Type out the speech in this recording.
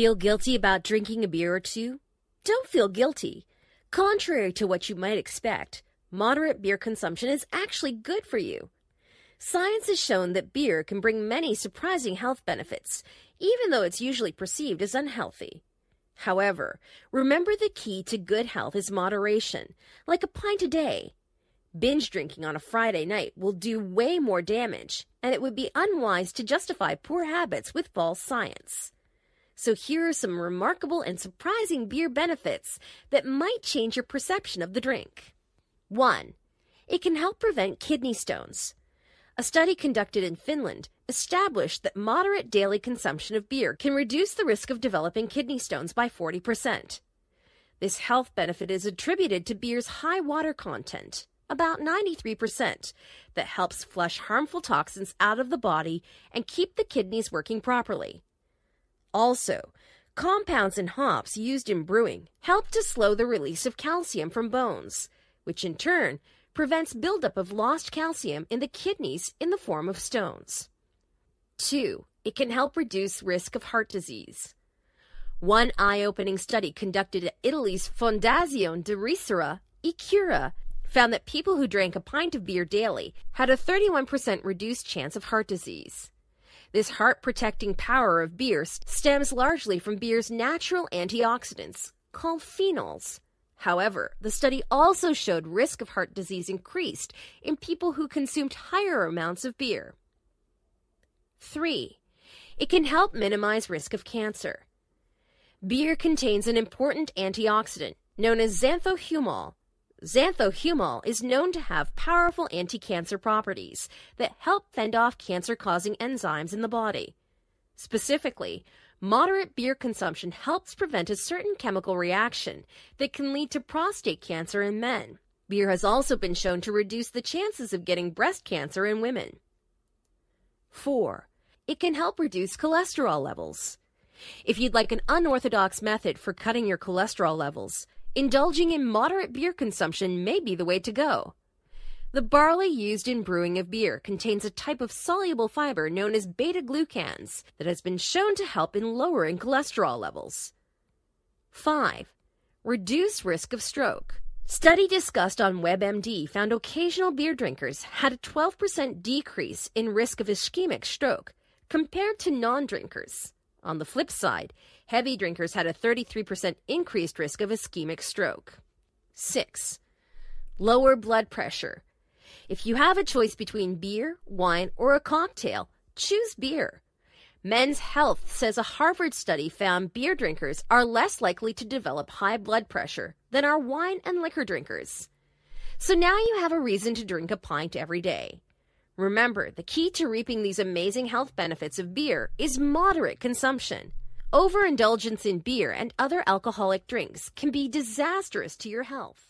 Feel guilty about drinking a beer or two? Don't feel guilty. Contrary to what you might expect, moderate beer consumption is actually good for you. Science has shown that beer can bring many surprising health benefits, even though it's usually perceived as unhealthy. However, remember the key to good health is moderation, like a pint a day. Binge drinking on a Friday night will do way more damage, and it would be unwise to justify poor habits with false science. So here are some remarkable and surprising beer benefits that might change your perception of the drink. 1. It can help prevent kidney stones. A study conducted in Finland established that moderate daily consumption of beer can reduce the risk of developing kidney stones by 40%. This health benefit is attributed to beer's high water content, about 93%, that helps flush harmful toxins out of the body and keep the kidneys working properly. Also, compounds in hops used in brewing help to slow the release of calcium from bones, which in turn prevents buildup of lost calcium in the kidneys in the form of stones. 2. It can help reduce risk of heart disease. One eye-opening study conducted at Italy's Fondazione di Ricerca e Cura found that people who drank a pint of beer daily had a 31% reduced chance of heart disease. This heart protecting power of beer stems largely from beer's natural antioxidants, called phenols, However, the study also showed risk of heart disease increased in people who consumed higher amounts of beer. 3. It can help minimize risk of cancer. Beer contains an important antioxidant known as xanthohumol. Xanthohumol is known to have powerful anti-cancer properties that help fend off cancer-causing enzymes in the body. Specifically, Moderate beer consumption helps prevent a certain chemical reaction that can lead to prostate cancer in men. Beer has also been shown to reduce the chances of getting breast cancer in women. 4. It can help reduce cholesterol levels. If you'd like an unorthodox method for cutting your cholesterol levels, indulging in moderate beer consumption may be the way to go. The barley used in brewing of beer contains a type of soluble fiber known as beta glucans that has been shown to help in lowering cholesterol levels. 5. Reduce risk of stroke. Study discussed on WebMD found occasional beer drinkers had a 12% decrease in risk of ischemic stroke compared to non-drinkers. On the flip side, heavy drinkers had a 33% increased risk of ischemic stroke. 6. Lower blood pressure. If you have a choice between beer, wine, or a cocktail, choose beer. Men's Health says a Harvard study found beer drinkers are less likely to develop high blood pressure than are wine and liquor drinkers. So now you have a reason to drink a pint every day. Remember, the key to reaping these amazing health benefits of beer is moderate consumption. Overindulgence in beer and other alcoholic drinks can be disastrous to your health.